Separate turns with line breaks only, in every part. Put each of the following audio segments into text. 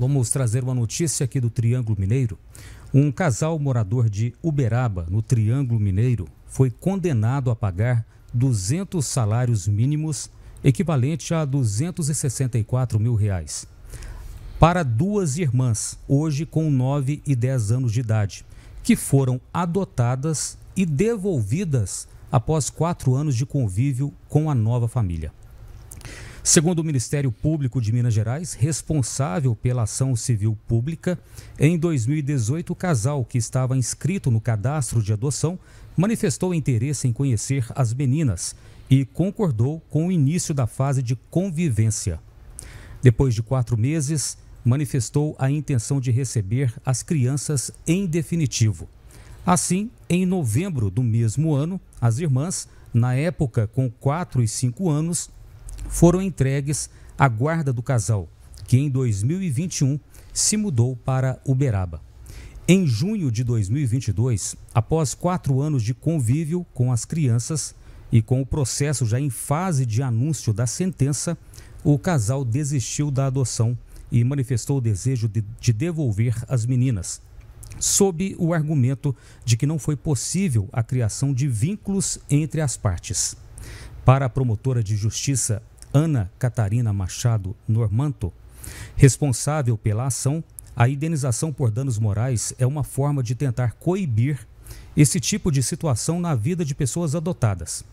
Vamos trazer uma notícia aqui do Triângulo Mineiro. Um casal morador de Uberaba, no Triângulo Mineiro, foi condenado a pagar 200 salários mínimos, equivalente a 264 mil reais, para duas irmãs, hoje com 9 e 10 anos de idade, que foram adotadas e devolvidas após quatro anos de convívio com a nova família. Segundo o Ministério Público de Minas Gerais, responsável pela ação civil pública, em 2018 o casal que estava inscrito no cadastro de adoção manifestou interesse em conhecer as meninas e concordou com o início da fase de convivência. Depois de quatro meses, manifestou a intenção de receber as crianças em definitivo. Assim, em novembro do mesmo ano, as irmãs, na época com 4 e 5 anos, foram entregues à guarda do casal, que em 2021 se mudou para Uberaba. Em junho de 2022, após quatro anos de convívio com as crianças e com o processo já em fase de anúncio da sentença, o casal desistiu da adoção e manifestou o desejo de, de devolver as meninas, sob o argumento de que não foi possível a criação de vínculos entre as partes. Para a promotora de justiça Ana Catarina Machado Normanto, responsável pela ação, a indenização por danos morais é uma forma de tentar coibir esse tipo de situação na vida de pessoas adotadas.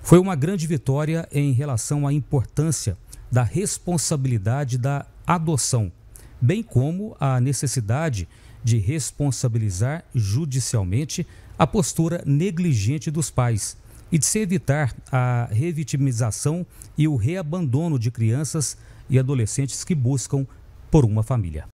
Foi uma grande vitória em relação à importância da responsabilidade da adoção, bem como a necessidade de responsabilizar judicialmente a postura negligente dos pais e de se evitar a revitimização e o reabandono de crianças e adolescentes que buscam por uma família.